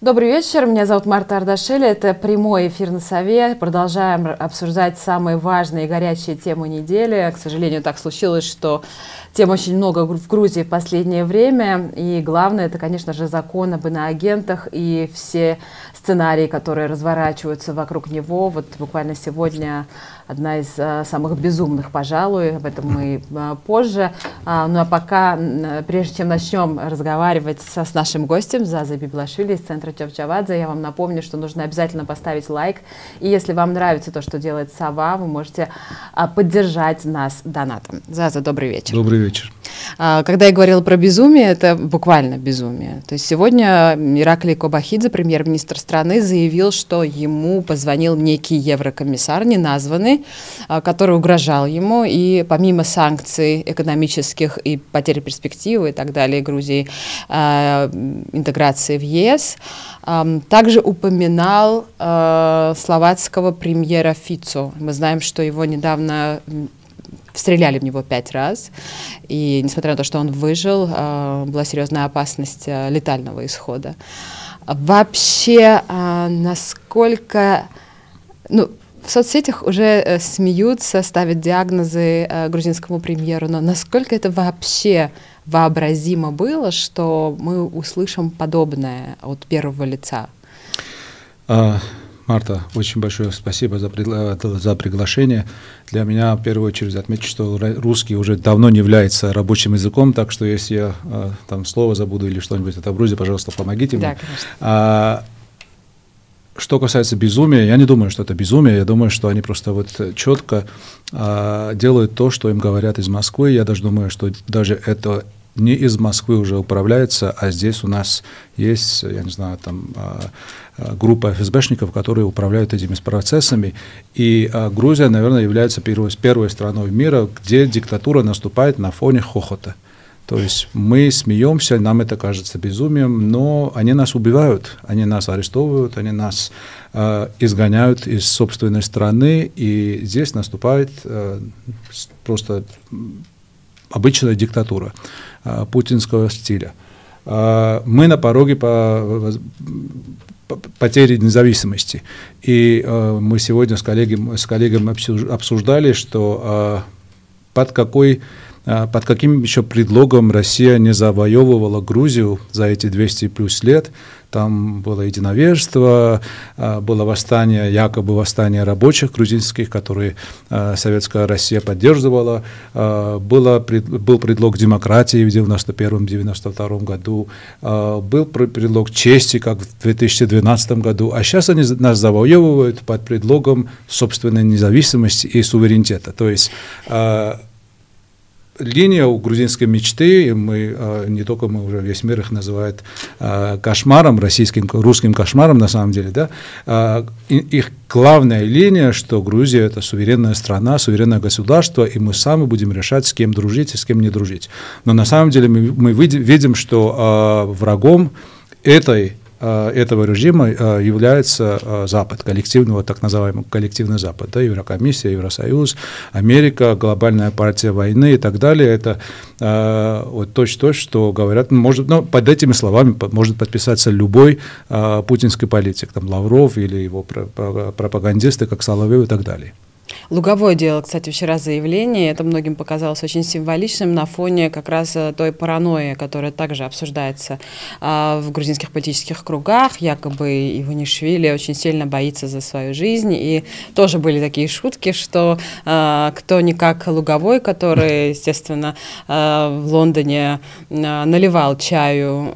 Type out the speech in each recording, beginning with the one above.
Добрый вечер, меня зовут Марта Ардашеля, это прямой эфир на Сове. Продолжаем обсуждать самые важные и горячие темы недели. К сожалению, так случилось, что тем очень много в Грузии в последнее время. И главное, это, конечно же, закон об иноагентах и все сценарии, которые разворачиваются вокруг него. Вот буквально сегодня одна из а, самых безумных, пожалуй, об этом мы а, позже. А, ну а пока, прежде чем начнем разговаривать со, с нашим гостем Заза Библашвили из центра Чавчавадзе, я вам напомню, что нужно обязательно поставить лайк. И если вам нравится то, что делает Сова, вы можете а, поддержать нас донатом. Заза, добрый вечер. Добрый вечер. А, когда я говорила про безумие, это буквально безумие. То есть сегодня Ираклий Кобахидзе, премьер-министр страны, заявил, что ему позвонил некий еврокомиссар, неназванный, а, который угрожал ему, и помимо санкций экономических и потери перспективы и так далее Грузии, а, интеграции в ЕС, также упоминал словацкого премьера Фицо. Мы знаем, что его недавно стреляли в него пять раз, и несмотря на то, что он выжил, а, была серьезная опасность а, летального исхода. Вообще, а, насколько... Ну, в соцсетях уже э, смеются, ставят диагнозы э, грузинскому премьеру, но насколько это вообще вообразимо было, что мы услышим подобное от первого лица? Марта, очень большое спасибо за, пригла за приглашение. Для меня, в первую очередь, отметить, что русский уже давно не является рабочим языком, так что если я а, там слово забуду или что-нибудь отобрузи, пожалуйста, помогите мне. Да, конечно. А, что касается безумия, я не думаю, что это безумие, я думаю, что они просто вот четко а, делают то, что им говорят из Москвы. Я даже думаю, что даже это не из Москвы уже управляется, а здесь у нас есть, я не знаю, там а, а, группа ФСБшников, которые управляют этими процессами. И а, Грузия, наверное, является первой, первой страной мира, где диктатура наступает на фоне хохота. То есть мы смеемся, нам это кажется безумием, но они нас убивают, они нас арестовывают, они нас э, изгоняют из собственной страны, и здесь наступает э, просто обычная диктатура путинского стиля. Э, мы на пороге по, по потери независимости. И э, мы сегодня с, коллегами, с коллегами обсуждали, что э, под какой под каким еще предлогом Россия не завоевывала Грузию за эти 200 плюс лет. Там было единовежство, а, было восстание, якобы восстание рабочих грузинских, которые а, советская Россия поддерживала. Было, был предлог демократии в 1991-1992 году, был предлог чести, как в 2012 году. А сейчас они нас завоевывают под предлогом собственной независимости и суверенитета. То есть линия у грузинской мечты, мы, а, не только мы уже весь мир их называет а, кошмаром, российским, русским кошмаром на самом деле, да, а, их главная линия, что Грузия это суверенная страна, суверенное государство, и мы сами будем решать, с кем дружить и с кем не дружить. Но на самом деле мы, мы видим, что врагом этой этого режима э, является э, Запад, коллективного, так называемый коллективный Запад, да, Еврокомиссия, Евросоюз, Америка, глобальная партия войны и так далее. Это вот точно то, что говорят, может, ну, под этими словами может подписаться любой путинский политик, там Лавров или его пропагандисты, как Соловьев и так далее. Луговой делал, кстати, вчера заявление, это многим показалось очень символичным на фоне как раз э, той паранойи, которая также обсуждается а, в грузинских политических кругах, якобы Иванишвили очень сильно боится за свою жизнь, и тоже были такие шутки, что а, кто не как Луговой, который, естественно, а, в Лондоне наливал чаю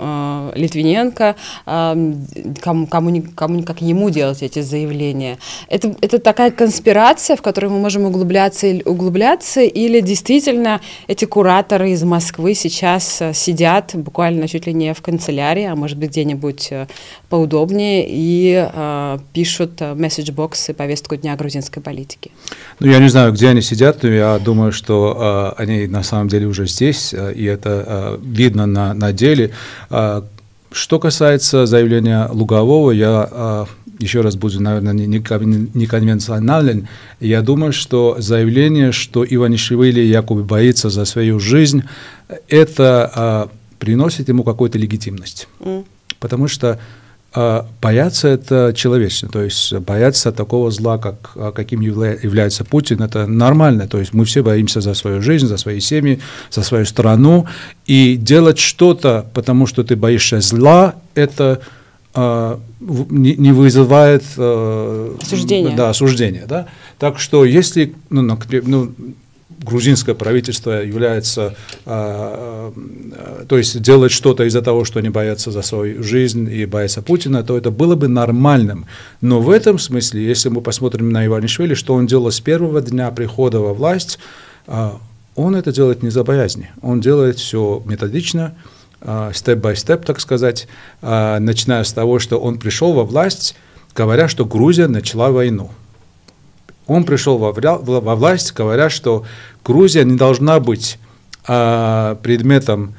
Литвиненко, кому, кому, кому как ему делать эти заявления. Это, это такая конспирация, в которую мы можем углубляться, углубляться, или действительно эти кураторы из Москвы сейчас э, сидят буквально чуть ли не в канцелярии, а может быть где-нибудь э, поудобнее, и э, пишут месседж-боксы повестку дня грузинской политики? Ну, я не знаю, где они сидят, но я думаю, что э, они на самом деле уже здесь, э, и это э, видно на, на деле. Э, что касается заявления Лугового, я э, еще раз буду, наверное, не конвенционален. Я думаю, что заявление, что Иванишвили якобы боится за свою жизнь, это а, приносит ему какую-то легитимность. Mm. Потому что а, бояться это человечно, то есть бояться такого зла, как, а, каким является Путин, это нормально, то есть мы все боимся за свою жизнь, за свои семьи, за свою страну, и делать что-то, потому что ты боишься зла, это э, не, не вызывает э, осуждения. Да, осуждения да? Так что если, ну, ну, грузинское правительство является, э, э, то есть делает что-то из-за того, что они боятся за свою жизнь и боятся Путина, то это было бы нормальным. Но в этом смысле, если мы посмотрим на Иванишвили, что он делал с первого дня прихода во власть, э, он это делает не за боязни, он делает все методично, степ-бай-степ, так сказать, начиная с того, что он пришел во власть, говоря, что Грузия начала войну. Он пришел во, во власть, говоря, что Грузия не должна быть а, предметом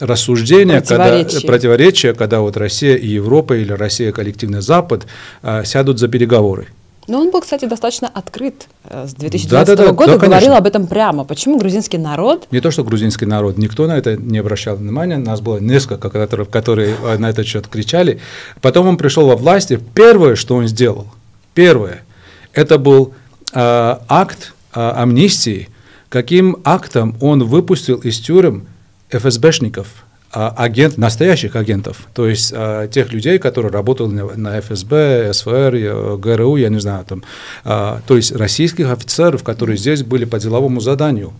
рассуждения, противоречия. когда, противоречия, когда вот Россия и Европа или Россия коллективный Запад сядут за переговоры. Но он был, кстати, достаточно открыт э, с 2012 да, да, да, года, да, говорил об этом прямо. Почему грузинский народ? Не то, что грузинский народ, никто на это не обращал внимания, нас было несколько, которые, которые на этот счет кричали. Потом он пришел во власти, первое, что он сделал, первое – это был э, акт э, амнистии, каким актом он выпустил из тюрем ФСБшников, агент, настоящих агентов, то есть э, тех людей, которые работали на, ФСБ, СФР, э, ГРУ, я не знаю, там, э, то есть российских офицеров, которые здесь были по деловому заданию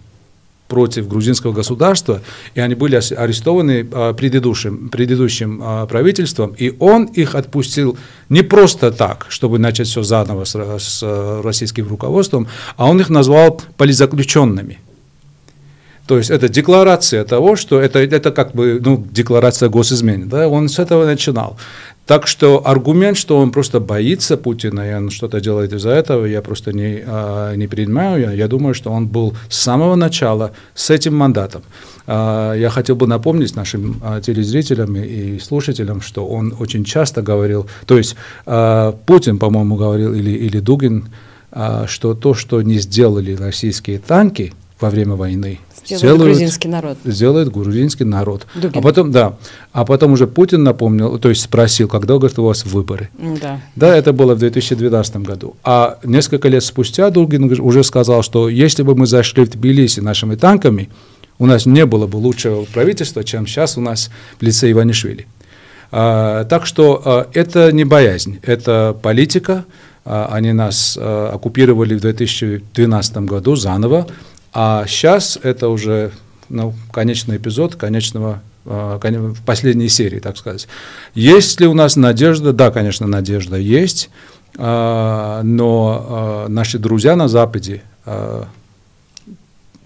против грузинского государства, и они были арестованы а, предыдущим, предыдущим а, правительством, и он их отпустил не просто так, чтобы начать все заново с, с российским руководством, а он их назвал политзаключенными. То есть это декларация того, что это, это как бы ну, декларация госизмены. Да? Он с этого начинал. Так что аргумент, что он просто боится Путина, и он что-то делает из-за этого, я просто не, а, не принимаю. Я, я думаю, что он был с самого начала с этим мандатом. А, я хотел бы напомнить нашим а, телезрителям и слушателям, что он очень часто говорил, то есть Путин, по-моему, говорил, или, или Дугин, что то, что не сделали российские танки – во время войны. Сделает сделают, грузинский народ. Сделает грузинский народ. Дугин. А потом, да, а потом уже Путин напомнил, то есть спросил, когда, говорит, у вас выборы. Да. Да, это было в 2012 году. А несколько лет спустя Дугин уже сказал, что если бы мы зашли в Тбилиси нашими танками, у нас не было бы лучшего правительства, чем сейчас у нас в лице Иванишвили. А, так что а, это не боязнь, это политика. А, они нас а, оккупировали в 2012 году заново. А сейчас это уже ну, конечный эпизод конечного а, в последней серии, так сказать. Есть ли у нас надежда? Да, конечно, надежда есть, а, но а, наши друзья на Западе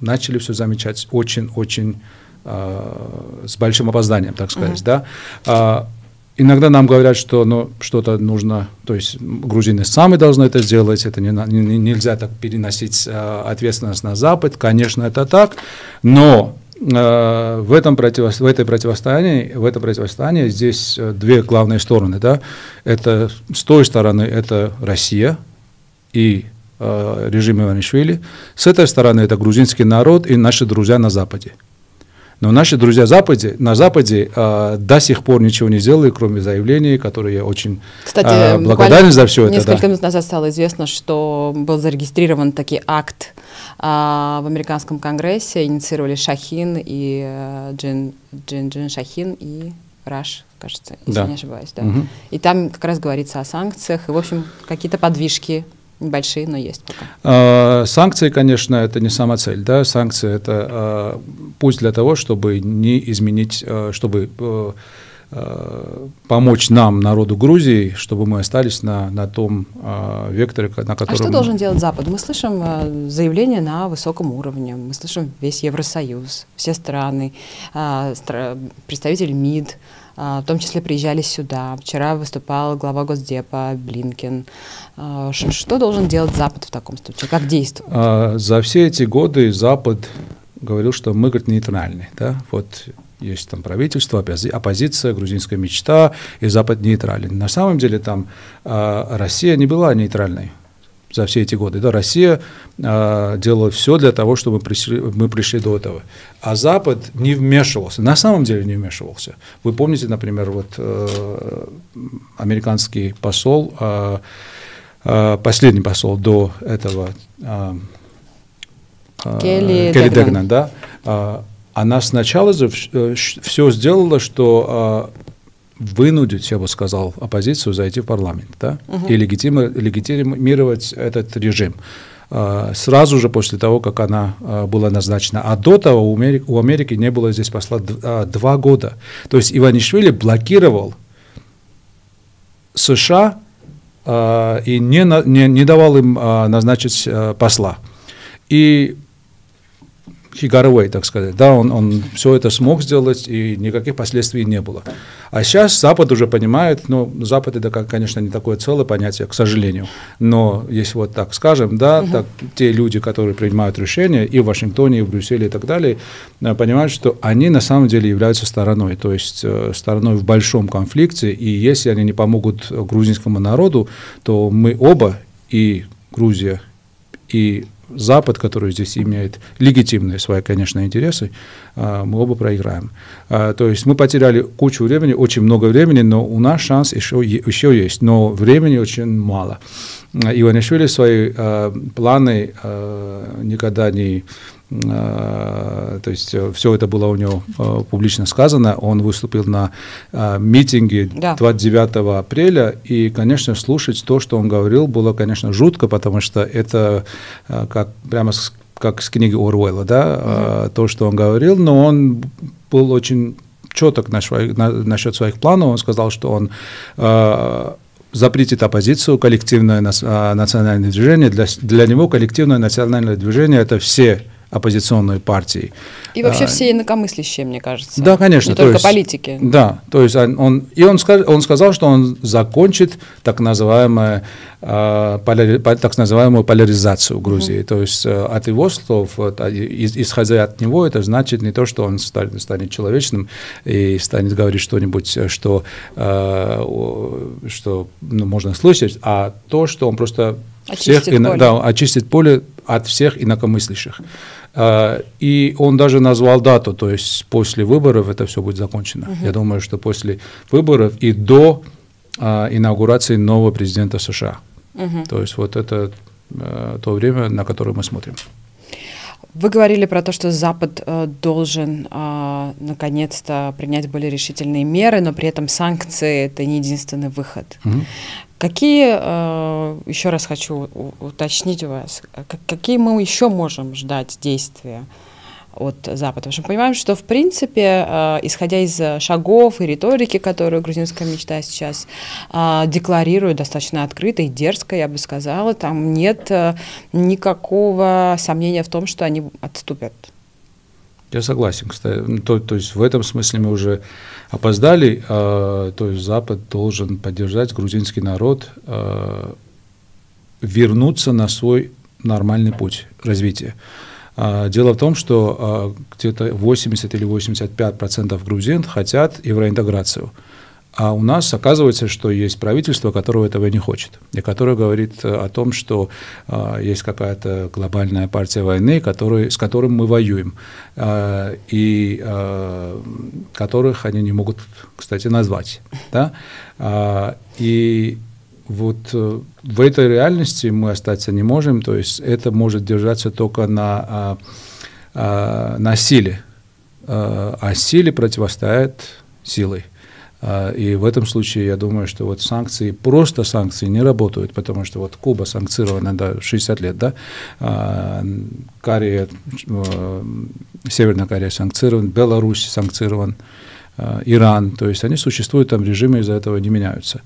начали все замечать очень-очень с большим опозданием, так сказать, mm-hmm. да. Иногда нам говорят, что ну, что-то нужно, то есть грузины сами должны это сделать, это не, не, нельзя так переносить э, ответственность на Запад. Конечно, это так, но э, в, этом противо, в, этой противостоянии, в этом противостоянии здесь э, две главные стороны. Да? Это, с той стороны это Россия и э, режим Иванишвили, с этой стороны это грузинский народ и наши друзья на Западе. Но наши друзья Западе, на Западе э, до сих пор ничего не сделали, кроме заявлений, которые я очень Кстати, э, благодарен за все это. Несколько да. минут назад стало известно, что был зарегистрирован такой акт э, в американском конгрессе, инициировали Шахин и э, Джин, Джин, Джин Шахин и Раш, кажется, если да. не ошибаюсь. Да. Угу. И там как раз говорится о санкциях, и, в общем, какие-то подвижки Небольшие, но есть пока. А, санкции, конечно, это не сама цель. Да? Санкции – это а, путь для того, чтобы не изменить, а, чтобы помочь нам, народу Грузии, чтобы мы остались на, на том а, векторе, на котором... А что должен делать Запад? Мы слышим а, заявления на высоком уровне, мы слышим весь Евросоюз, все страны, а, стра представители МИД, в том числе приезжали сюда. Вчера выступал глава Госдепа Блинкен. А, что должен делать Запад в таком случае? Как действовать? А, за все эти годы Запад говорил, что мы, говорит, нейтральны. Да? Вот есть там правительство, оппозиция, грузинская мечта, и Запад нейтрален. На самом деле там Россия не была нейтральной. За все эти годы. Да, Россия э, делала все для того, чтобы мы пришли, мы пришли до этого. А Запад не вмешивался, на самом деле не вмешивался. Вы помните, например, вот э, американский посол, э, э, последний посол до этого, э, Келли, Келли Дегнан, да, э, она сначала же все сделала, что вынудить, я бы сказал, оппозицию зайти в парламент да, угу. и легитимировать этот режим а, сразу же после того, как она а, была назначена. А до того у Америки, у Америки не было здесь посла а, два года. То есть Иванишвили блокировал США и не, не, не давал им назначить посла. И he так сказать. Да, он, он все это смог сделать, и никаких последствий не было. А сейчас Запад уже понимает, ну, Запад это, конечно, не такое целое понятие, к сожалению, но если вот так скажем, да, угу. так, те люди, которые принимают решения и в Вашингтоне, и в Брюсселе и так далее, э, понимают, что они на самом деле являются стороной, то есть э, стороной в большом конфликте, и если они не помогут грузинскому народу, то мы оба, и Грузия, и Запад, который здесь имеет легитимные свои, конечно, интересы, а, мы оба проиграем. А, то есть мы потеряли кучу времени, очень много времени, но у нас шанс еще, еще есть, но времени очень мало. Иванишвили свои а, планы никогда не то есть э, все это было у него э, публично сказано. Он выступил на митинге да. 29 апреля, и, конечно, слушать то, что он говорил, было, конечно, жутко, потому что это как прямо как с книги Оруэлла, да, mm-hmm. то, что он говорил, но он был очень четок на, на, насчет своих планов. Он сказал, что он запретит оппозицию, коллективное национальное движение. Для, для него коллективное национальное движение – это все оппозиционной партии. И вообще а, все инакомыслящие, мне кажется. Да, конечно. Не только есть, политики. Да, то есть он, и он, он сказал, что он закончит так называемое, а, поляри, так называемую поляризацию Грузии. Mm-hmm. То есть э, от его слов, исходя от него, это значит не то, что он станет, станет человечным и станет говорить что-нибудь, что, э, что ну, можно слышать, а то, что он просто очистит всех, поле. Да, очистит поле от всех инакомыслящих. А, и он даже назвал дату, то есть после выборов это все будет закончено. Угу. Я думаю, что после выборов и до а, инаугурации нового президента США. Угу. То есть вот это а, то время, на которое мы смотрим. Вы говорили про то, что Запад э, должен э, наконец-то принять более решительные меры, но при этом санкции это не единственный выход. Угу. Какие, э, еще раз хочу уточнить у вас, какие мы еще можем ждать действия от Запада? Потому что мы понимаем, что, в принципе, э, исходя из шагов и риторики, которую грузинская мечта сейчас э, декларирует достаточно открыто и дерзко, я бы сказала, там нет никакого сомнения в том, что они отступят. Я согласен, кстати. То, то есть в этом смысле мы уже опоздали. Э, то есть Запад должен поддержать грузинский народ, э, вернуться на свой нормальный путь развития. Э, дело в том, что э, где-то 80 или 85 процентов грузин хотят евроинтеграцию. А у нас оказывается, что есть правительство, которое этого не хочет, и которое говорит э, о том, что э, есть какая-то глобальная партия войны, который, с которой мы воюем, э, и э, которых они не могут, кстати, назвать. Да? Э, и вот э, в этой реальности мы остаться не можем, то есть это может держаться только на, на силе, э, а силе противостоит силой. А, и в этом случае я думаю, что вот санкции, просто санкции не работают, потому что вот Куба санкцирована до 60 лет, да, а, Корея, э, Северная Корея санкцирован, Беларусь санкцирован, а, Иран, то есть они существуют, там режимы из-за этого не меняются.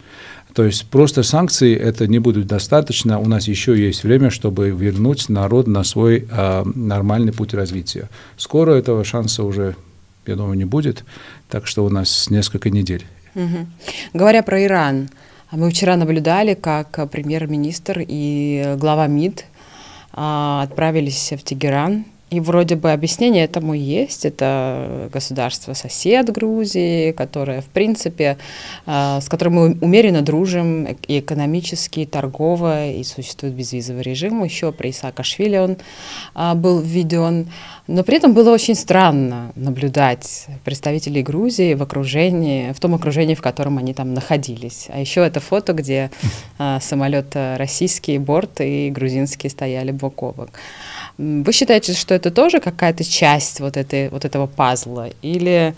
То есть просто санкции это не будет достаточно, у нас еще есть время, чтобы вернуть народ на свой нормальный путь развития. Скоро этого шанса уже я думаю, не будет. Так что у нас несколько недель. Угу. Говоря про Иран, мы вчера наблюдали, как премьер-министр и глава МИД а, отправились в Тегеран И вроде бы объяснение этому есть. Это государство-сосед Грузии, которое, в принципе, э, с которым мы умеренно дружим и экономически, и торгово, и существует безвизовый режим. Еще при Исаакашвили он э, был введен. Но при этом было очень странно наблюдать представителей Грузии в окружении, в том окружении, в котором они там находились. А еще это фото, где э, самолет российский борт и грузинский стояли бок о бок. Вы считаете, что это тоже какая-то часть вот, этой, вот этого пазла? Или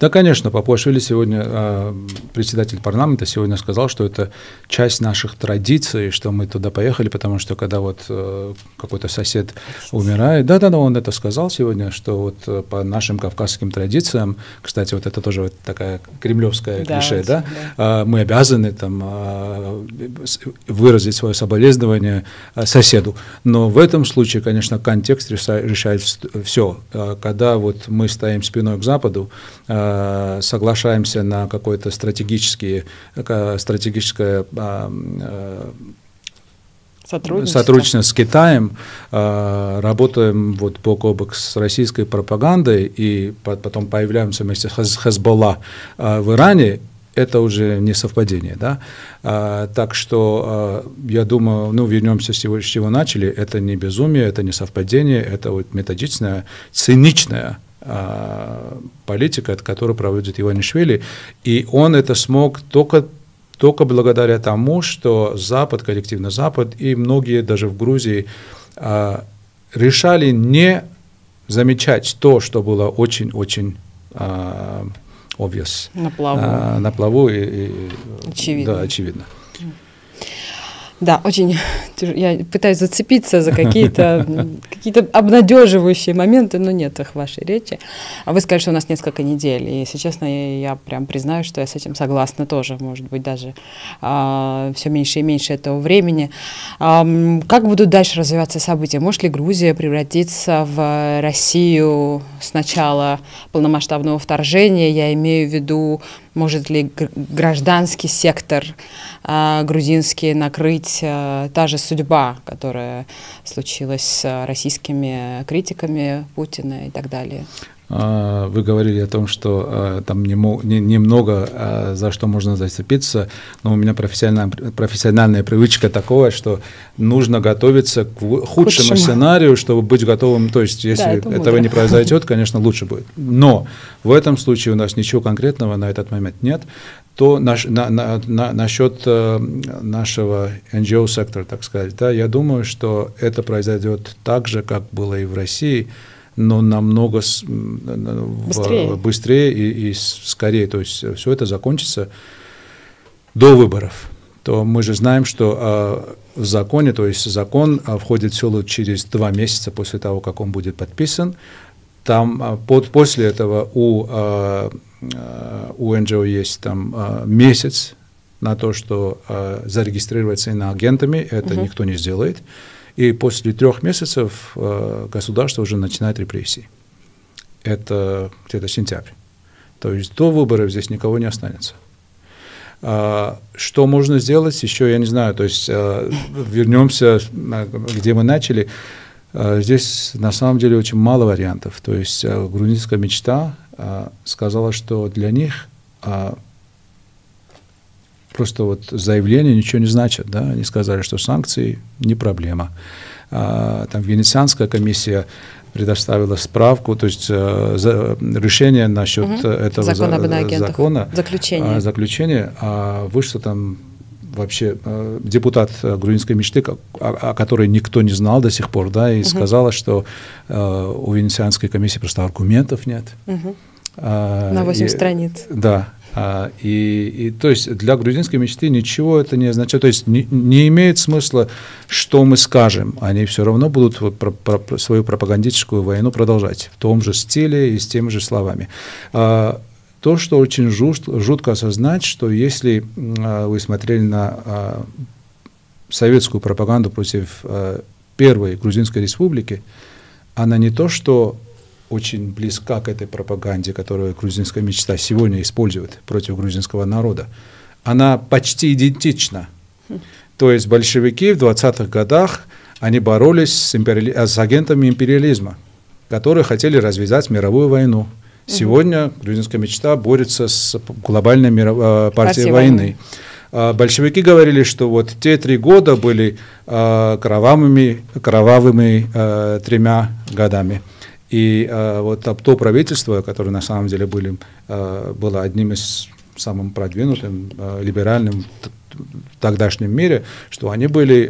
да, конечно, Папуашвили сегодня, э, председатель парламента сегодня сказал, что это часть наших традиций, что мы туда поехали, потому что когда вот э, какой-то сосед умирает, да-да-да, он это сказал сегодня, что вот э, по нашим кавказским традициям, кстати, вот это тоже вот такая кремлевская да, клише, да, да, э, мы обязаны там э, выразить свое соболезнование соседу, но в этом случае, конечно, контекст решает все. Когда вот мы стоим спиной к Западу, соглашаемся на какое-то стратегическое, стратегическое э, сотрудничество. сотрудничество с Китаем, э, работаем вот бок о бок с российской пропагандой и потом появляемся вместе с Хезболла в Иране, это уже не совпадение, да. А, так что я думаю, ну вернемся с чего, с чего начали, это не безумие, это не совпадение, это вот методичное, циничное а, политика, которую проводит Иванишвили, и он это смог только только благодаря тому, что Запад, коллективно Запад и многие даже в Грузии а, решали не замечать то, что было очень-очень а, obvious. На плаву. А, на плаву и, и очевидно. Да, очевидно. Да, очень я пытаюсь зацепиться за какие-то какие обнадеживающие моменты, но нет их в вашей речи. А вы сказали, что у нас несколько недель, и, если честно, я, я прям признаю, что я с этим согласна тоже, может быть, даже а, все меньше и меньше этого времени. А, как будут дальше развиваться события? Может ли Грузия превратиться в Россию с начала полномасштабного вторжения? Я имею в виду может ли гражданский сектор э, грузинский накрыть э, та же судьба, которая случилась с российскими критиками Путина и так далее? А, вы говорили о том, что а, там немного, не, немного а, за что можно зацепиться, но у меня профессиональная, профессиональная привычка такое, что нужно готовиться к худшему, худшему. сценарию, чтобы быть готовым. То есть, если да, это этого не произойдет, конечно, лучше будет. Но в этом случае у нас ничего конкретного на этот момент нет. То наш, на, на, на, насчет э, нашего NGO-сектора, так сказать, да, я думаю, что это произойдет так же, как было и в России – но намного быстрее, быстрее и, и скорее. То есть все это закончится до выборов. То мы же знаем, что э, в законе, то есть закон э, входит в силу через два месяца после того, как он будет подписан. Там э, под, после этого у, э, у НГО есть там э, месяц на то, что э, зарегистрироваться иноагентами, это угу. никто не сделает. И после трех месяцев э, государство уже начинает репрессии. Это где-то сентябрь. То есть до выборов здесь никого не останется. А, что можно сделать еще, я не знаю, то есть а, вернемся, где мы начали. А, здесь на самом деле очень мало вариантов. То есть грузинская мечта сказала, что для них просто вот заявление ничего не значит. Да? Они сказали, что санкции не проблема. А, там Венецианская комиссия предоставила справку, то есть э, за, решение насчет угу. этого закона, за, закона заключение. А, заключение, а вышло там вообще э, депутат грузинской мечты, о, о которой никто не знал до сих пор, да, и угу. сказала, что э, у Венецианской комиссии просто аргументов нет. Угу. А, На 8 и, страниц. Да, а, и, и то есть для грузинской мечты ничего это не означает, то есть не, не имеет смысла, что мы скажем, они все равно будут вот про, про свою пропагандическую войну продолжать в том же стиле и с теми же словами. А, то, что очень жут, жутко осознать, что если а, вы смотрели на советскую пропаганду против первой грузинской республики, она не то, что очень близка к этой пропаганде, которую грузинская мечта сегодня использует против грузинского народа. Она почти идентична. То есть большевики в 20-х годах они боролись с, империали... Э, с агентами империализма, которые хотели развязать мировую войну. Сегодня грузинская мечта борется с глобальной миров... Э, партией войны. войны. А, большевики говорили, что вот те три года были а, кровавыми, кровавыми а, тремя годами. И вот то правительство, которое на самом деле были, было одним из самым продвинутым, либеральным в тогдашнем мире, что они были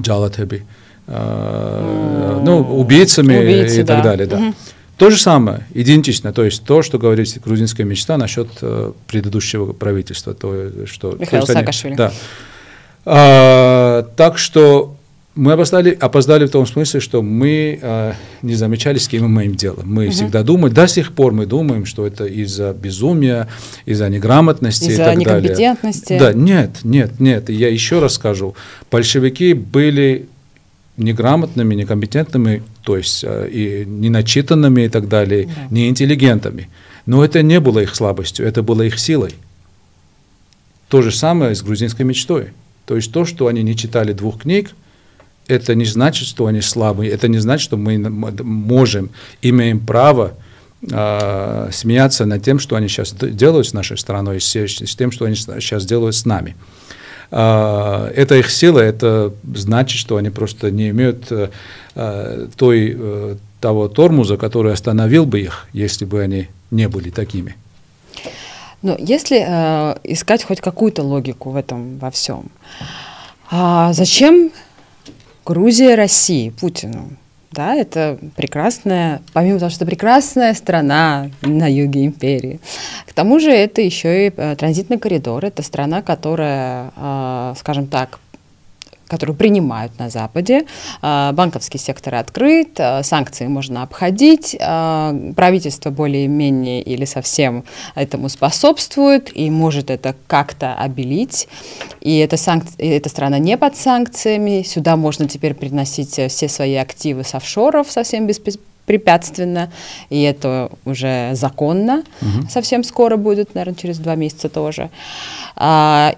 джалатеби, ну, убийцами Убийцы, и так да. далее. Да. Угу. То же самое, идентично, то есть то, что говорит грузинская мечта насчет э, предыдущего правительства. То, что, Михаил то, Саакашвили. Да. А, так что мы опоздали, опоздали в том смысле, что мы э, не замечали, с кем мы имеем дело. Мы угу. всегда думали, до сих пор мы думаем, что это из-за безумия, из-за неграмотности из-за и так некомпетентности. далее. Да, нет, нет, нет. Я еще раз скажу, большевики были неграмотными, некомпетентными, то есть э, и неначитанными и так далее, да. неинтеллигентами. Но это не было их слабостью, это было их силой. То же самое с грузинской мечтой. То есть то, что они не читали двух книг, это не значит, что они слабые, это не значит, что мы можем, имеем право э, смеяться над тем, что они сейчас делают с нашей страной, с, с тем, что они сейчас делают с нами. А, это их сила, это значит, что они просто не имеют э, э, той, э, того тормоза, который остановил бы их, если бы они не были такими. Но если э, искать хоть какую-то логику в этом во всем, а зачем Грузия России, Путину? Да, это прекрасная, помимо того, что прекрасная страна на юге империи, к тому же это еще и э, транзитный коридор, это страна, которая, э, скажем так, которую принимают на Западе. Э, банковский сектор открыт, санкции можно обходить, правительство более-менее или совсем этому способствует и может это как-то обелить. И эта, санкци... эта страна не под санкциями, сюда можно теперь приносить все свои активы с офшоров совсем без препятственно, и это уже законно, угу. совсем скоро будет, наверное, через два месяца тоже. А,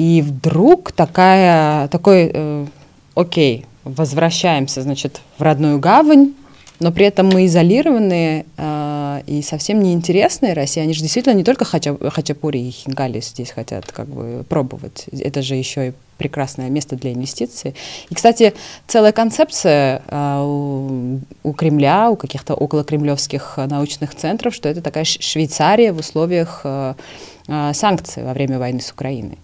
и вдруг такая, такой, э, окей, возвращаемся, значит, в родную гавань, но при этом мы изолированные э, и совсем неинтересные России. Они же действительно не только хача, хачапури и хинкали здесь хотят как бы пробовать. Это же еще и прекрасное место для инвестиций. И, кстати, целая концепция э, у, у Кремля, у каких-то околокремлевских научных центров, что это такая Швейцария в условиях э, э, санкций во время войны с Украиной.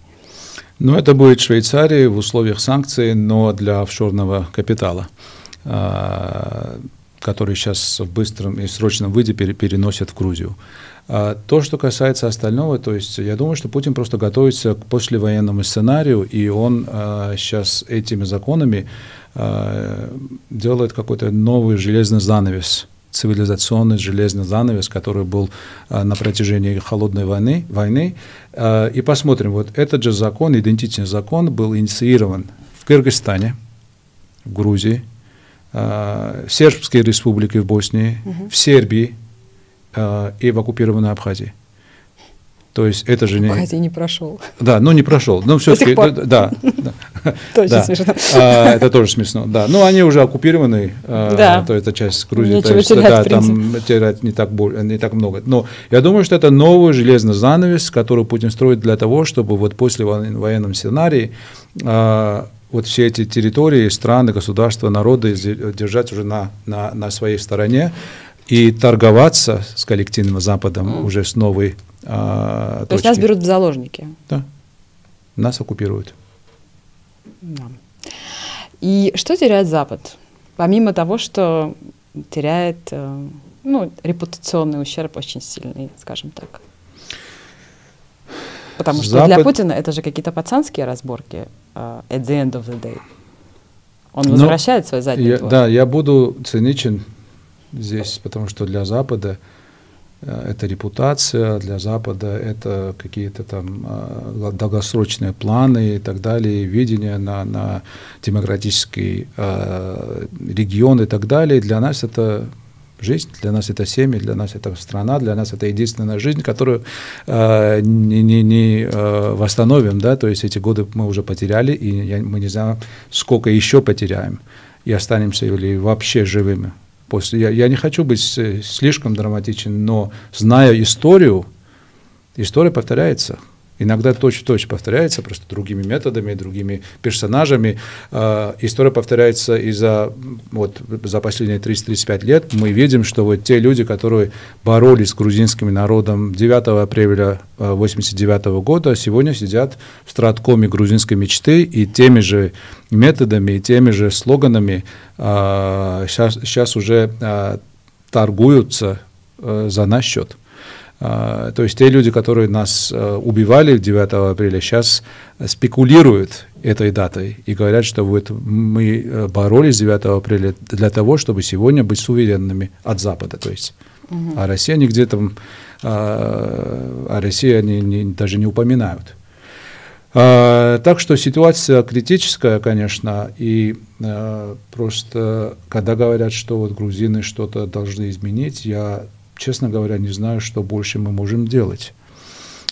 Ну, это будет Швейцария в условиях санкций, но для офшорного капитала который сейчас в быстром и срочном виде переносят в Грузию. А то, что касается остального, то есть я думаю, что Путин просто готовится к послевоенному сценарию, и он а, сейчас этими законами а, делает какой-то новый железный занавес, цивилизационный железный занавес, который был а, на протяжении холодной войны, войны. А, и посмотрим, вот этот же закон, идентичный закон, был инициирован в Кыргызстане, в Грузии, Э, в Сербской республике в Боснии, угу. в Сербии э, и в оккупированной Абхазии. То есть это же не... Абхазии не прошел. Да, ну не прошел. Но все-таки, да, да. Точно смешно. А, это тоже смешно, да. Ну они уже оккупированы, э, да. то это часть Грузии. есть, терять, там терять не так, не так много. Но я думаю, что это новый железный занавес, который Путин строит для того, чтобы вот после военном сценарии вот все эти территории, страны, государства, народы держать уже на, на, на своей стороне и торговаться с коллективным Западом mm. уже с новой а, То точки. есть нас берут в заложники? Да. Нас оккупируют. Да. И что теряет Запад? Помимо того, что теряет э, ну, репутационный ущерб очень сильный, скажем так. Потому что Запад... для Путина это же какие-то пацанские разборки uh, at the end of the day. Он Но ну, возвращает свой задний я, двор. Да, я буду циничен здесь, потому что для Запада это репутация, для Запада это какие-то там uh, долгосрочные планы и так далее, видение на, на демократический uh, регион и так далее. Для нас это жизнь, для нас это семьи, для нас это страна, для нас это единственная жизнь, которую э, не, не, не э, восстановим, да, то есть эти годы мы уже потеряли, и я, мы не знаем, сколько еще потеряем, и останемся или вообще живыми. После, я, я не хочу быть слишком драматичен, но зная историю, история повторяется. Иногда точь-в-точь повторяется, просто другими методами, другими персонажами. Э, история повторяется и за, вот, за последние 30-35 лет. Мы видим, что вот те люди, которые боролись с грузинским народом 9 апреля 1989 э, года, сегодня сидят в страткоме грузинской мечты и теми же методами, и теми же слоганами э, сейчас, сейчас уже э, торгуются э, за наш счет. А, то есть те люди, которые нас э, убивали 9 апреля, сейчас спекулируют этой датой и говорят, что вот мы э, боролись 9 апреля для того, чтобы сегодня быть суверенными от Запада. То есть, угу. А Россия нигде там, а, а Россия они не, даже не упоминают. А, так что ситуация критическая, конечно, и а, просто когда говорят, что вот грузины что-то должны изменить, я честно говоря, не знаю, что больше мы можем делать.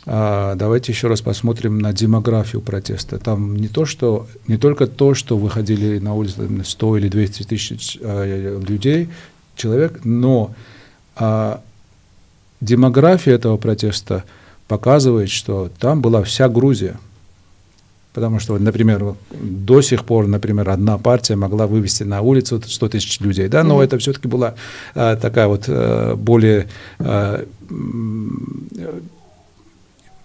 А, давайте еще раз посмотрим на демографию протеста. Там не, то, что, не только то, что выходили на улицу 100 или 200 тысяч а, людей, человек, но а, демография этого протеста показывает, что там была вся Грузия. Потому что, например, до сих пор, например, одна партия могла вывести на улицу 100 тысяч людей, да, но mm-hmm. это все-таки была а, такая вот а, более а,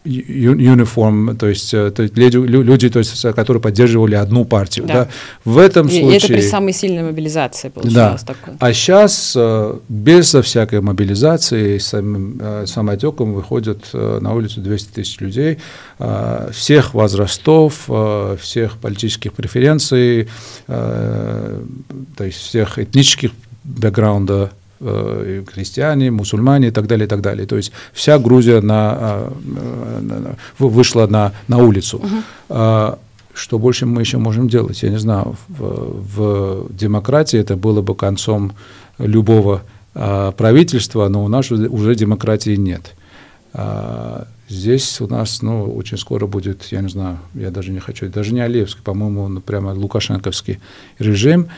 uniform, то есть, э, то есть люди, люди, то есть, которые поддерживали одну партию. Да. Да. В этом и, случае... И это при самой сильной мобилизации получилось да. такое. А сейчас э, без всякой мобилизации, самим э, самотеком выходят на улицу 200 тысяч людей, всех возрастов, всех политических преференций, то есть всех этнических бэкграунда э, христиане, мусульмане и так далее, и так далее. То есть вся Грузия на, на, вышла на, на улицу. Угу. Что больше мы еще можем делать? Я не знаю, в, в демократии это было бы концом любого а, правительства, но у нас уже, уже демократии нет. А, здесь у нас, ну, очень скоро будет, я не знаю, я даже не хочу, даже не Алиевский, по-моему, ну, прямо лукашенковский режим.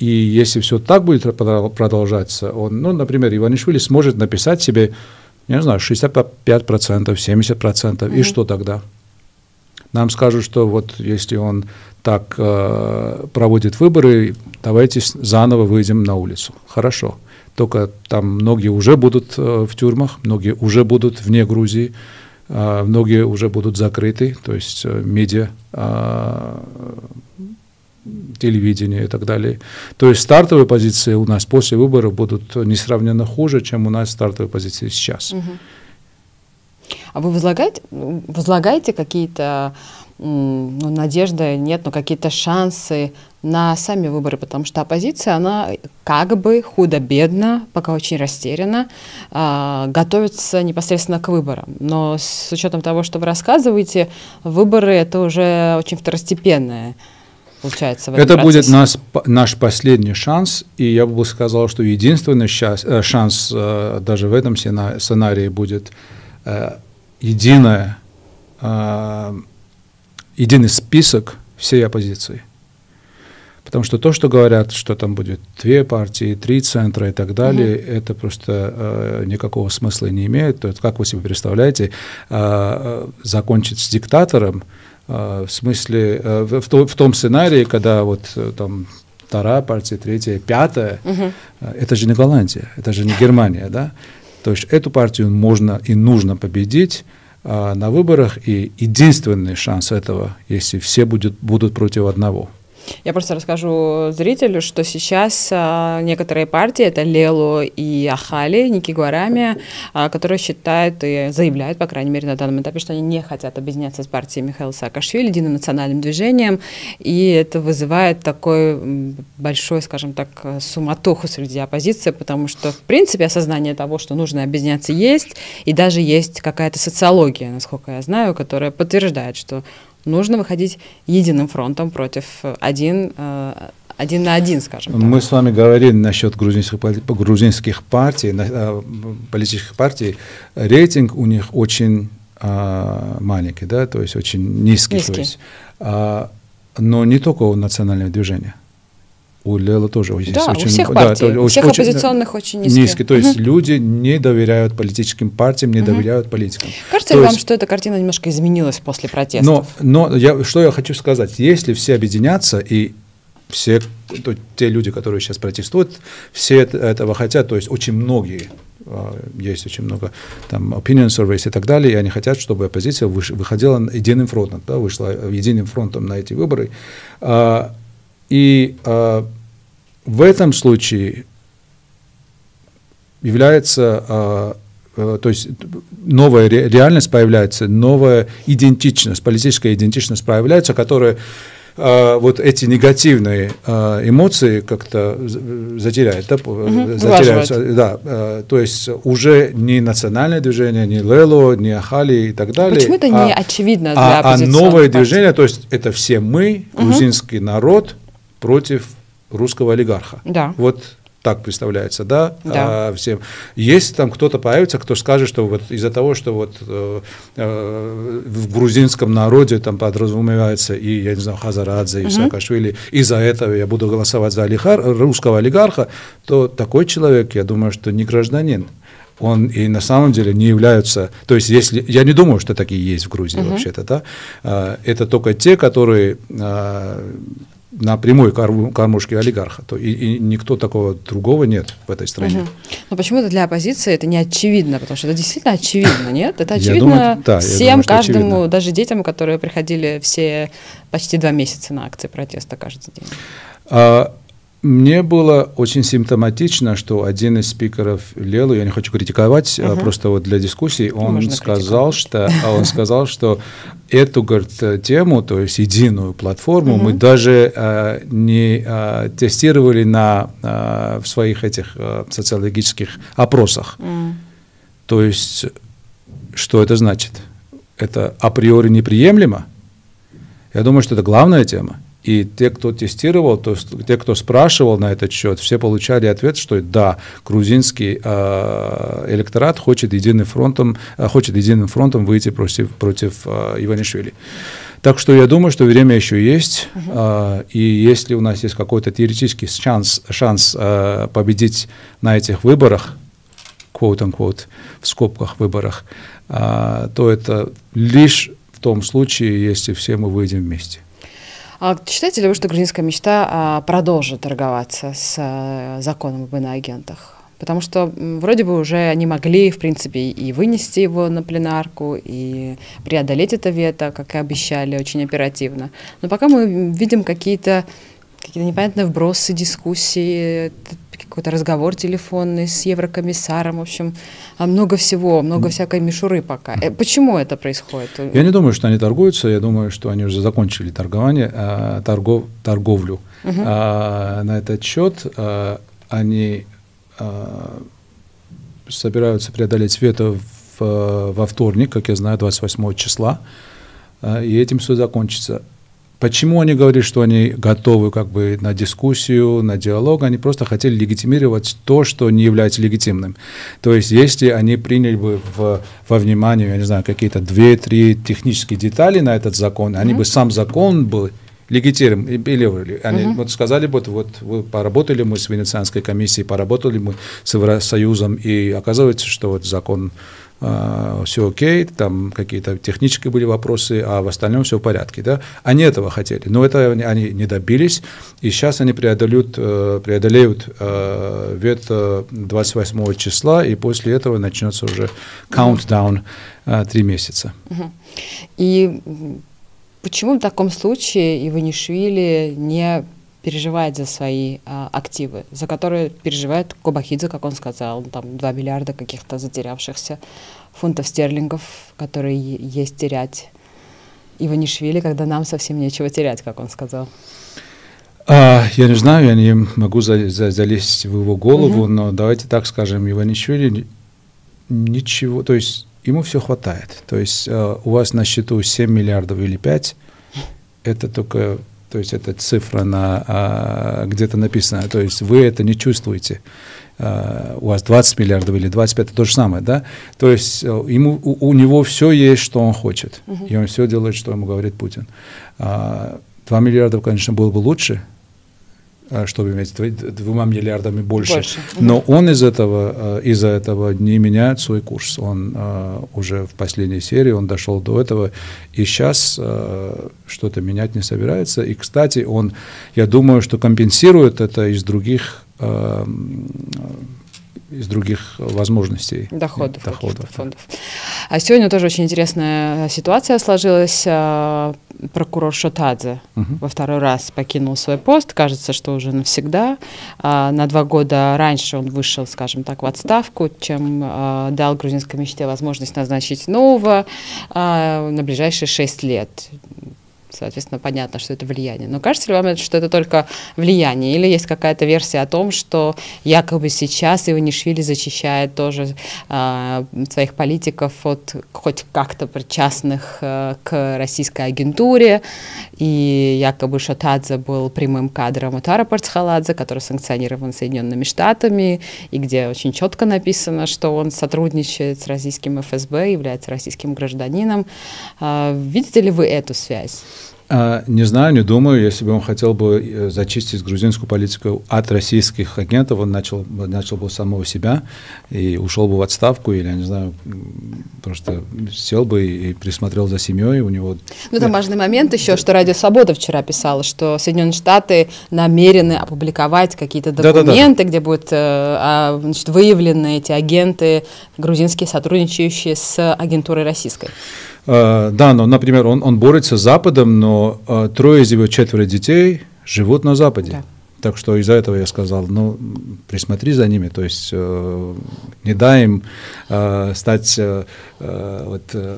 И если все так будет продолжаться, он, ну, например, Иванишвили сможет написать себе, я не знаю, 65%, 70%, mm-hmm. и что тогда? Нам скажут, что вот если он так э, проводит выборы, давайте заново выйдем на улицу. Хорошо. Только там многие уже будут э, в тюрьмах, многие уже будут вне Грузии, э, многие уже будут закрыты, то есть э, медиа э, телевидения и так далее. То есть стартовые позиции у нас после выборов будут несравненно хуже, чем у нас стартовые позиции сейчас. А вы возлагаете, возлагаете какие-то ну, надежды, нет, но какие-то шансы на сами выборы, потому что оппозиция, она как бы худо-бедно, пока очень растеряна, э, готовится непосредственно к выборам. Но с учетом того, что вы рассказываете, выборы это уже очень второстепенное получается в Это процессе? будет наш, наш последний шанс, и я бы сказал, что единственный шанс, э, шанс э, даже в этом сценарии будет э, единая, единый список всей оппозиции. Потому что то, что говорят, что там будет две партии, три центра и так далее, угу. это просто э, никакого смысла не имеет. То есть, как вы себе представляете, э, закончить с диктатором, а, в смысле, э, в, в, в том сценарии, когда вот э, там вторая партия, третья, пятая, угу. это же не Голландия, это же не Германия, да? То есть эту партию можно и нужно победить а, на выборах, и единственный шанс этого, если все будет, будут против одного – я просто расскажу зрителю, что сейчас а, некоторые партии, это Лелу и Ахали, Ники Гуарами, а, которые считают и заявляют, по крайней мере, на данном этапе, что они не хотят объединяться с партией Михаила Саакашвили, единым национальным движением, и это вызывает такой большой, скажем так, суматоху среди оппозиции, потому что, в принципе, осознание того, что нужно объединяться, есть, и даже есть какая-то социология, насколько я знаю, которая подтверждает, что нужно выходить единым фронтом против один, э, один на один, скажем так. Мы с вами говорили насчет грузинских, грузинских партий, э, политических партий. Рейтинг у них очень а, маленький, да, то есть очень низкий. низкий. То есть, а, но не только у национального движения. У Лела тоже есть да, очень... У всех партий, да, у всех очень, оппозиционных очень низкий. Низкий, то есть угу. люди не доверяют политическим партиям, не угу. доверяют политикам. Кажется то ли есть, вам, что эта картина немножко изменилась после протестов? Но, но я, что я хочу сказать, если все объединятся и все то, те люди, которые сейчас протестуют, все этого хотят, то есть очень многие, а, есть очень много там opinion surveys и так далее, и они хотят, чтобы оппозиция выходила единым фронтом, да, вышла единым фронтом на эти выборы. А, и э, в этом случае является, э, э, то есть новая ре, реальность появляется, новая идентичность, политическая идентичность появляется, которая вот эти негативные эмоции как-то затеряет, да, угу, затеряются, да, то есть уже не национальное движение, не Лело, не Ахали и так далее. Почему это а, не очевидно для а, а новое партий? движение, то есть это все мы, грузинский угу. народ, против русского олигарха. Да. Вот так представляется, да, да. А, всем. Если там кто-то появится, кто скажет, что вот из-за того, что вот э, э, в грузинском народе там подразумевается и, я не знаю, Хазарадзе, и угу. Саакашвили, из-за этого я буду голосовать за олигарх, русского олигарха, то такой человек, я думаю, что не гражданин он и на самом деле не являются, то есть если, я не думаю, что такие есть в Грузии uh-huh. вообще-то, да, а, это только те, которые а, на прямой кормушке олигарха. То и, и никто такого другого нет в этой стране. Угу. Но почему-то для оппозиции это не очевидно, потому что это действительно очевидно, нет? Это очевидно думаю, да, всем, думаю, каждому, очевидно. даже детям, которые приходили все почти два месяца на акции протеста каждый день. А, мне было очень симптоматично, что один из спикеров Лелу, я не хочу критиковать, uh-huh. просто вот для дискуссии, он Можно сказал, что, а он сказал, что эту говорит, тему, то есть единую платформу, uh-huh. мы даже а, не а, тестировали на, а, в своих этих а, социологических опросах. Uh-huh. То есть, что это значит? Это априори неприемлемо? Я думаю, что это главная тема. И те, кто тестировал, то есть те, кто спрашивал на этот счет, все получали ответ, что да, грузинский э, электорат хочет единым фронтом, э, хочет единым фронтом выйти против, против э, Иванишвили. Так что я думаю, что время еще есть, uh-huh. э, и если у нас есть какой-то теоретический шанс, шанс э, победить на этих выборах, quote-unquote, в скобках выборах, э, то это лишь в том случае, если все мы выйдем вместе. А считаете ли вы, что грузинская мечта а, продолжит торговаться с а, законом об иноагентах? Потому что вроде бы уже они могли, в принципе, и вынести его на пленарку, и преодолеть это вето, как и обещали, очень оперативно. Но пока мы видим какие-то какие-то непонятные вбросы, дискуссии, какой-то разговор телефонный с еврокомиссаром, в общем, а много всего, много всякой мишуры пока. Э, почему это происходит? Я не думаю, что они торгуются, я думаю, что они уже закончили торгование, а, торгов, торговлю. Угу. А, на этот счет а, они а, собираются преодолеть вето в, во вторник, как я знаю, 28 числа, а, и этим все закончится. Почему они говорили, что они готовы как бы на дискуссию, на диалог? Они просто хотели легитимировать то, что не является легитимным. То есть, если они приняли бы в, во внимание, я не знаю, какие-то две-три технические детали на этот закон, mm-hmm. они бы сам закон был легитимировали. Они uh-huh. вот сказали бы, вот, вот поработали мы с Венецианской комиссией, поработали мы с Евросоюзом, и оказывается, что вот закон все окей, там какие-то технические были вопросы, а в остальном все в порядке. Да? Они этого хотели, но это они не добились, и сейчас они преодолеют, э, преодолеют э, вето 28 числа, и после этого начнется уже countdown э, три месяца. И почему в таком случае Иванишвили не переживает за свои а, активы, за которые переживает Кобахидзе, как он сказал, там 2 миллиарда каких-то затерявшихся фунтов стерлингов, которые есть терять. Иванишвили, когда нам совсем нечего терять, как он сказал. А, я не знаю, я не могу за, за, залезть в его голову, угу. но давайте так скажем, Иванишвили ничего, то есть ему все хватает. То есть uh, у вас на счету 7 миллиардов или 5, это только То есть это цифра на, а, где-то написана. То есть вы это не чувствуете. А, у вас 20 миллиардов или 25, это то же самое, да? То есть э, ему, у, у него все есть, что он хочет. Uh-huh. И он все делает, что ему говорит Путин. А, 2 миллиарда, конечно, было бы лучше, а, чтобы иметь двумя миллиардами больше. больше. Но он из этого, а, из-за этого не меняет свой курс. Он uh, уже в последней серии, он дошел до этого, и сейчас что-то менять не собирается. И, кстати, он, я думаю, что компенсирует это из других из других возможностей. Доходов. доходов фондов. А сегодня тоже очень интересная ситуация сложилась. А, прокурор Шотадзе угу. во второй раз покинул свой пост. Кажется, что уже навсегда. А, на два года раньше он вышел, скажем так, в отставку, чем а, дал грузинской мечте возможность назначить нового на ближайшие шесть лет соответственно, понятно, что это влияние. Но кажется ли вам, что это только влияние? Или есть какая-то версия о том, что якобы сейчас Иванишвили зачищает тоже э, своих политиков от хоть как-то причастных э, к российской агентуре, и якобы Шатадзе был прямым кадром Утара Парцхаладзе, который санкционирован Соединенными Штатами, и где очень четко написано, что он сотрудничает с российским ФСБ, является российским гражданином. Э, видите ли вы эту связь? А, не знаю, не думаю. Если бы он хотел бы э, зачистить грузинскую политику от российских агентов, он начал, начал бы с самого себя и ушел бы в отставку, или, я не знаю, просто сел бы и присмотрел за семьей. У него... Ну, там важный момент еще, что Радио Свобода вчера писала, что Соединенные Штаты намерены опубликовать какие-то документы, да, да, да. где будут э, а, значит, выявлены эти агенты грузинские, сотрудничающие с агентурой российской. Э, да, но, например, он, он борется с Западом, но э, трое из его четверо детей живут на Западе. Да. Так что из-за этого я сказал, ну, присмотри за ними, то есть э, не дай им э, стать э, э вот, э,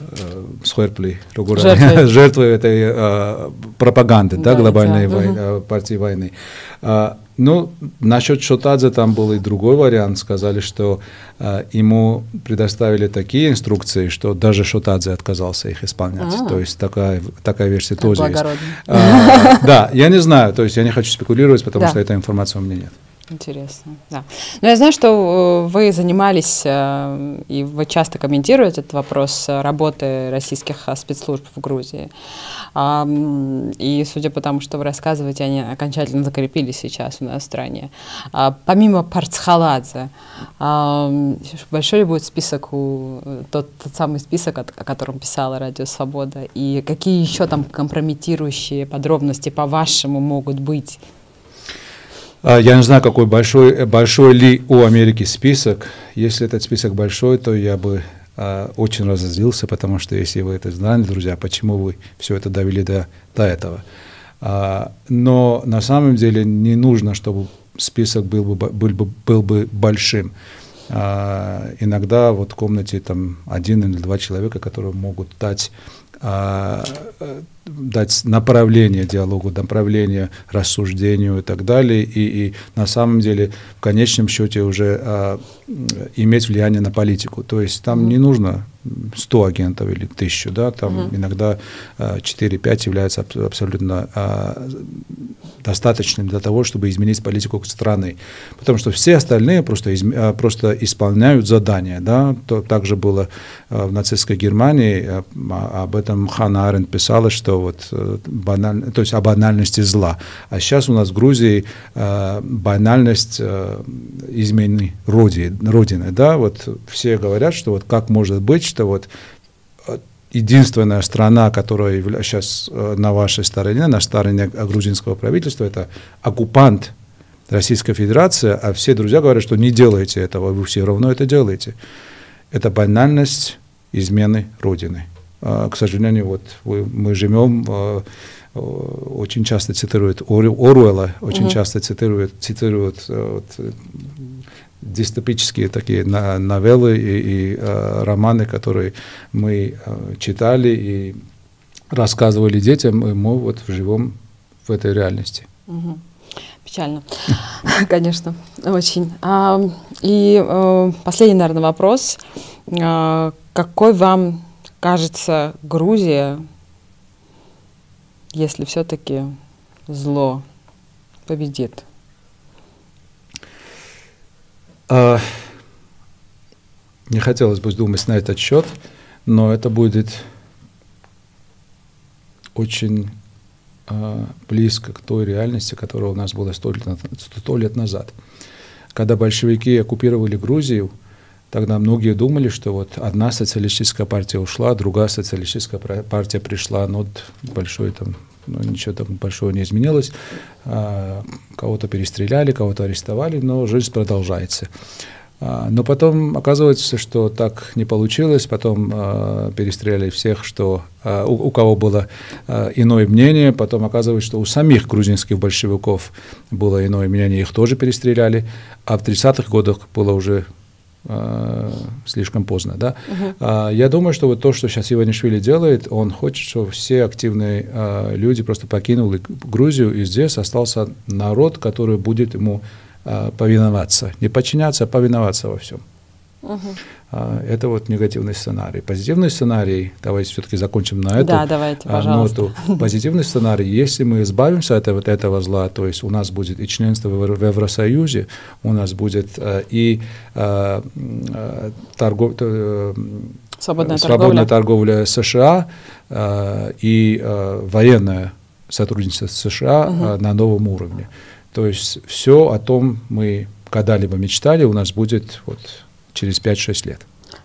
жертвой, жертвой. жертвой этой э, пропаганды, да, да глобальной да. Войны, угу. партии войны. Э, ну, насчет Шотадзе там был и другой вариант. Сказали, что э, ему предоставили такие инструкции, что даже Шотадзе отказался их исполнять. А-а-а. То есть такая, такая версия тоже есть. А, да, я не знаю, то есть я не хочу спекулировать, потому что этой информации у меня нет. Интересно, да. Но я знаю, что э, вы занимались, э, и вы часто комментируете этот вопрос работы российских э, спецслужб в Грузии. И судя по тому, что вы рассказываете, они окончательно закрепились сейчас у нас в стране. А помимо Парцхаладзе, большой ли будет список, у, тот, тот самый список, о котором писала Радио Свобода, и какие еще там компрометирующие подробности, по-вашему, могут быть я не знаю, какой большой, большой ли у Америки список. Если этот список большой, то я бы а, очень разозлился, потому что если вы это знали, друзья, почему вы все это довели до, до этого. А, но на самом деле не нужно, чтобы список был бы, был бы, был бы большим. А, иногда вот в комнате там один или два человека, которые могут дать а, дать направление диалогу, направление рассуждению и так далее, и, и на самом деле в конечном счете уже а, иметь влияние на политику. То есть там не нужно 100 агентов или 1000, да, там mm-hmm. иногда а, 4-5 является абсолютно а, достаточным для того, чтобы изменить политику страны. Потому что все остальные просто, изм, а, просто исполняют задания. Да? То, также было а, в нацистской Германии, а, а об этом Ханна Арен писала, что вот э, баналь, то есть о банальности зла. А сейчас у нас в Грузии а, банальность а, измены родины, родины. Да? Вот все говорят, что вот как может быть, что вот единственная страна, которая сейчас э, на вашей стороне, на стороне грузинского правительства, это оккупант Российской Федерации, а все друзья говорят, что не делайте этого, вы все равно это делаете. Это банальность измены Родины. А, к сожалению, вот мы живем, а, очень часто цитируют Оруэлла, очень угу. часто цитируют, цитируют э, вот, дистопические такие новеллы и, и э, романы, которые мы э, читали и рассказывали детям, и мы вот живем в этой реальности. Угу. Печально, конечно, очень. А, и э, последний, наверное, вопрос. А, какой вам кажется Грузия, если все-таки зло победит? А, не хотелось бы думать на этот счет, но это будет очень а, близко к той реальности, которая у нас была сто лет, назад. Когда большевики оккупировали Грузию, тогда многие думали, что вот одна социалистическая партия ушла, другая социалистическая партия пришла, но вот большой там ну, ничего там большого не изменилось. А, кого-то перестреляли, кого-то арестовали, но жизнь продолжается. А, но потом оказывается, что так не получилось, потом э, перестреляли всех, что, э, у, у кого было э, иное мнение, потом оказывается, что у самих грузинских большевиков было иное мнение, их тоже перестреляли, а в 30-х годах было уже слишком поздно. Да? Uh-huh. Я думаю, что вот то, что сейчас Иванишвили делает, он хочет, чтобы все активные э, люди просто покинули Грузию, и здесь остался народ, который будет ему э, повиноваться. Не подчиняться, а повиноваться во всем. Uh-huh. Это вот негативный сценарий. Позитивный сценарий, давайте все-таки закончим на эту да, давайте, ноту. Позитивный сценарий, если мы избавимся от этого, этого зла, то есть у нас будет и членство в Евросоюзе, у нас будет и торгов, свободная, свободная торговля. торговля США и военное сотрудничество с США угу. на новом уровне. То есть все о том мы когда-либо мечтали, у нас будет вот через 5-6 лет.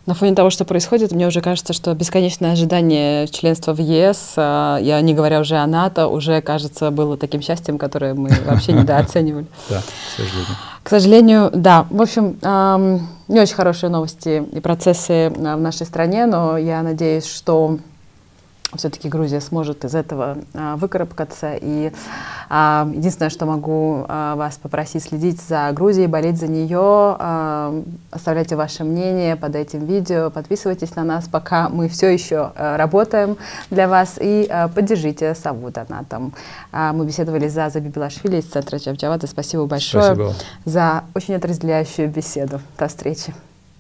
На фоне того, что происходит, мне уже кажется, что бесконечное ожидание членства в ЕС, а, я не говоря уже о НАТО, уже, кажется, было таким счастьем, которое мы вообще недооценивали. Да, к сожалению. К сожалению, да. В общем, не очень хорошие новости и процессы а, в нашей стране, но я надеюсь, что все-таки Грузия сможет из этого а, выкарабкаться. И а, единственное, что могу а, вас попросить следить за Грузией, болеть за нее, а, оставляйте ваше мнение под этим видео, подписывайтесь на нас, пока мы все еще а, работаем для вас, и а, поддержите Саву донатом. А, мы беседовали за Заби Белашвили из центра Чавчавата. Спасибо большое Спасибо. за очень отрезвляющую беседу. До встречи.